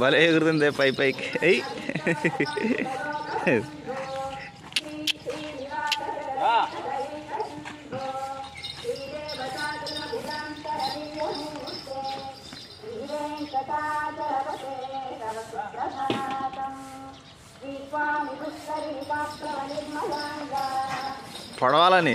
భలే ఎగురుతుంది పై పైకి అయ్యి పొడవాలని.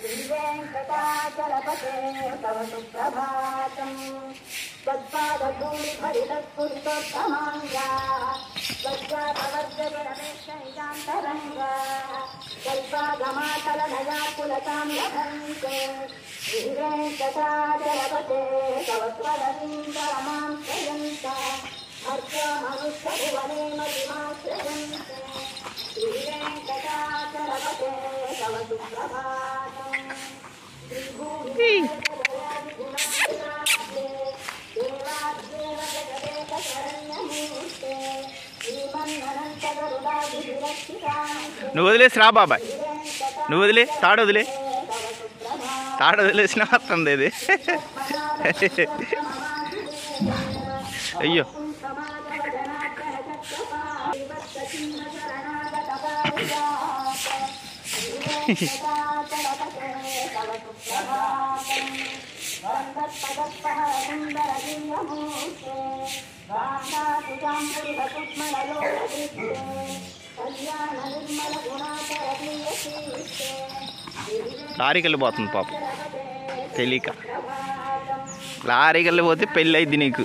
श्रीवेङ्कटाचलपते तव सुप्रभातम् तत्पादभूमिभरितत्पुरितोत्तमाङ्गा त्वज्जापवर्जगरमेशैकान्तरङ्गा तत्पादमातलधया कुलतां लभन्ते श्रीवेङ्कटाचलपते तव त्वरवीन्दरमां श्रयन्त अर्चो मनुष्यभुवने मतिमाश्रयन्ते श्रीवेङ्कटाचलपते तव सुप्रभात నువ్వు వదిలేసి రా బాబాయ్. నువ్వు వదిలే తాడు వదిలే తాడు వదిలేసిన వస్తుంది ఇది అయ్యో. లారీకి వెళ్ళిపోతుంది పాపం. తెలియక. లారీకి వెళ్ళిపోతే పెళ్ళి అయింది నీకు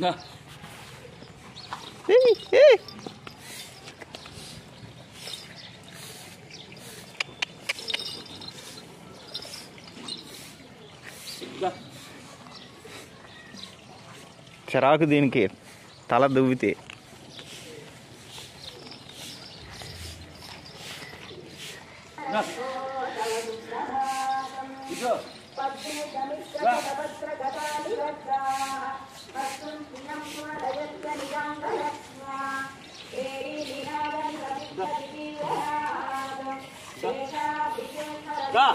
తింటుంది రా రా చిరాకు దీనికి తల దువ్వితే. రా. Dah.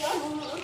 Thank.